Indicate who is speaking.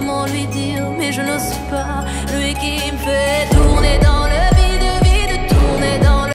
Speaker 1: J'aimerais tellement lui dire, mais je n'ose pas. Lui qui me fait.